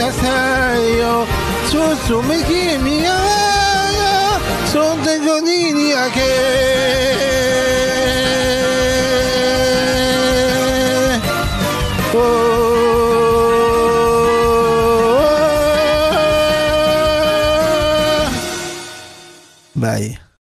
なさいよ少々目君がそんで5人に開けおおバイ。